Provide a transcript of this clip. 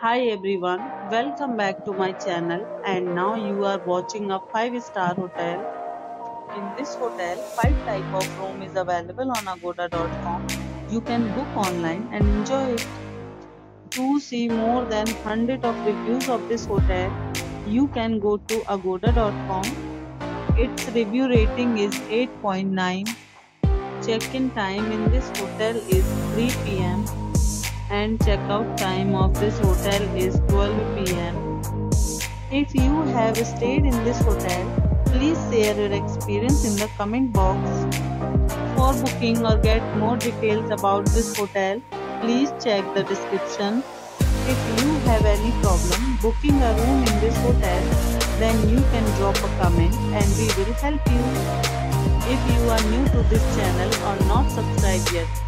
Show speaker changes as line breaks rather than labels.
Hi everyone, welcome back to my channel and now you are watching a 5 star hotel. In this hotel, 5 type of room is available on agoda.com. You can book online and enjoy it. To see more than 100 of reviews of this hotel, you can go to agoda.com. Its review rating is 8.9. Check-in time in this hotel is 3 pm and checkout time of this hotel is 12 pm. If you have stayed in this hotel, please share your experience in the comment box. For booking or get more details about this hotel, please check the description. If you have any problem booking a room in this hotel, then you can drop a comment and we will help you. If you are new to this channel or not subscribed yet,